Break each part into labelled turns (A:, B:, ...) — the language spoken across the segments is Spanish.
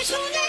A: es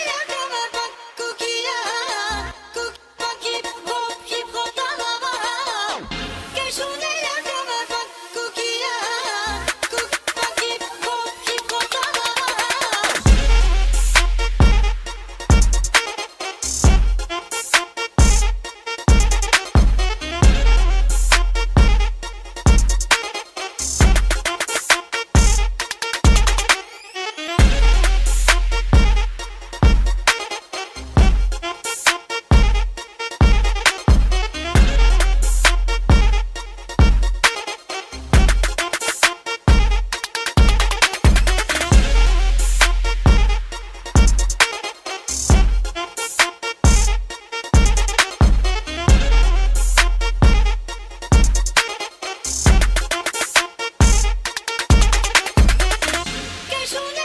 A: es